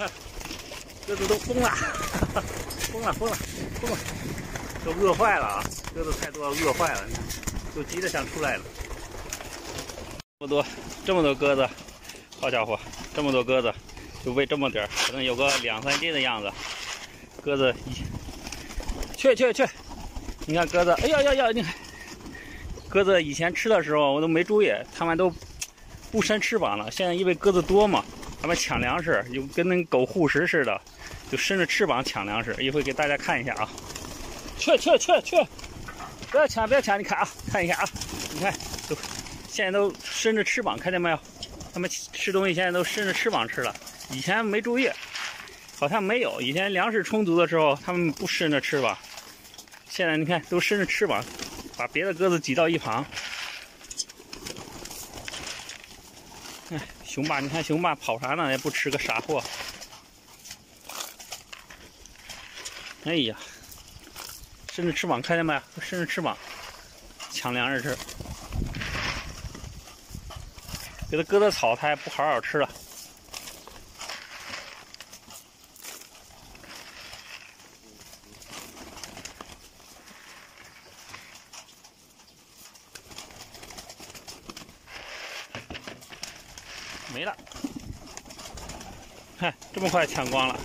看，鸽子都疯了，疯了，疯了，疯了，都饿坏了啊！鸽子太多了，饿坏了，你看，都急着想出来了。这么多，这么多鸽子，好家伙，这么多鸽子，就喂这么点，可能有个两三斤的样子。鸽子一，去去去，你看鸽子，哎呀呀呀，你看，鸽子以前吃的时候我都没注意，它们都不伸翅膀了。现在因为鸽子多嘛，它们抢粮食，就跟那狗护食似的，就伸着翅膀抢粮食。一会给大家看一下啊，去去去去，不要抢不要抢，你看啊，看一下啊，你看都现在都伸着翅膀，看见没有？它们吃东西现在都伸着翅膀吃了，以前没注意。好像没有，以前粮食充足的时候，它们不伸着翅膀。现在你看，都伸着翅膀，把别的鸽子挤到一旁。哎，雄霸，你看熊爸跑啥呢？也不吃个啥货。哎呀，伸着翅膀，看见没？伸着翅膀抢粮食吃。给它割的草，它也不好好吃了。没了，看这么快抢光了。